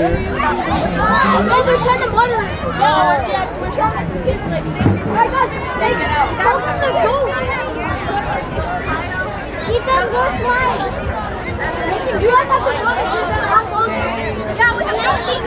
there. No, they're trying to butter No, All right, guys, tell them to go. Keep them go slide. You guys have to go Yeah, we have to think